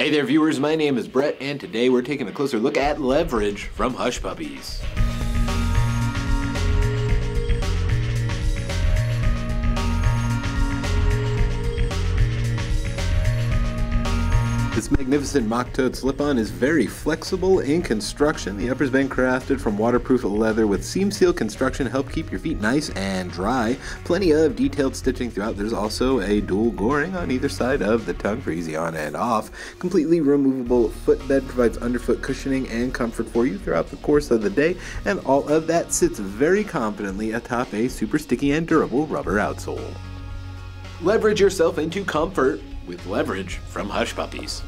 Hey there, viewers. My name is Brett, and today we're taking a closer look at Leverage from Hush Puppies. This magnificent moc toe slip-on is very flexible in construction. The upper's been crafted from waterproof leather with seam seal construction to help keep your feet nice and dry. Plenty of detailed stitching throughout. There's also a dual goring on either side of the tongue for easy on and off. Completely removable footbed provides underfoot cushioning and comfort for you throughout the course of the day, and all of that sits very confidently atop a super sticky and durable rubber outsole. Leverage yourself into comfort with leverage from Hush Puppies.